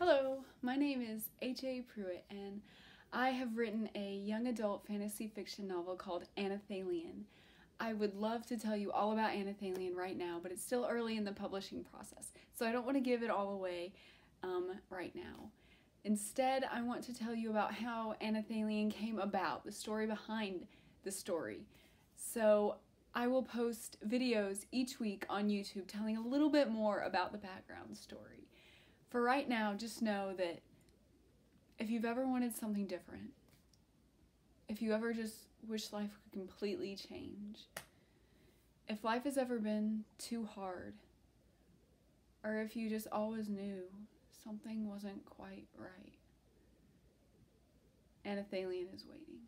Hello, my name is H.A. Pruitt, and I have written a young adult fantasy fiction novel called Anelthalien. I would love to tell you all about Anelthalien right now, but it's still early in the publishing process, so I don't want to give it all away um, right now. Instead, I want to tell you about how Anelthalien came about, the story behind the story. So I will post videos each week on YouTube telling a little bit more about the background story. For right now, just know that if you've ever wanted something different, if you ever just wish life could completely change, if life has ever been too hard, or if you just always knew something wasn't quite right, Anelthalien is waiting.